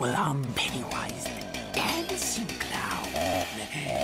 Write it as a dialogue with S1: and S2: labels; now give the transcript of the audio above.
S1: Well, I'm Pennywise the Dancing Clown.